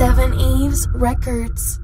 Seven Eves Records.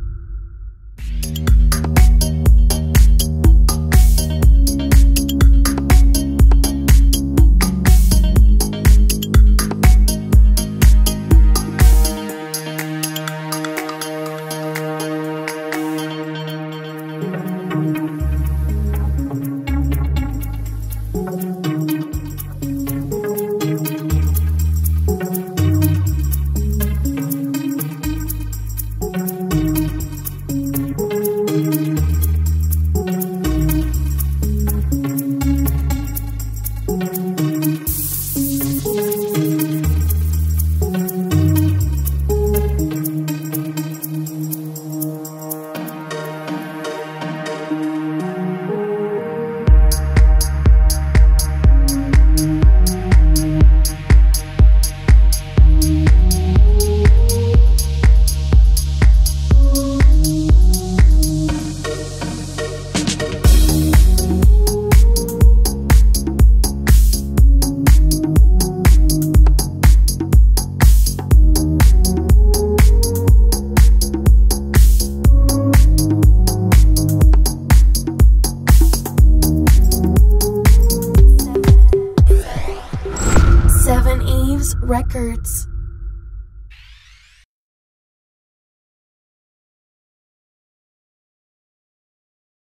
Records.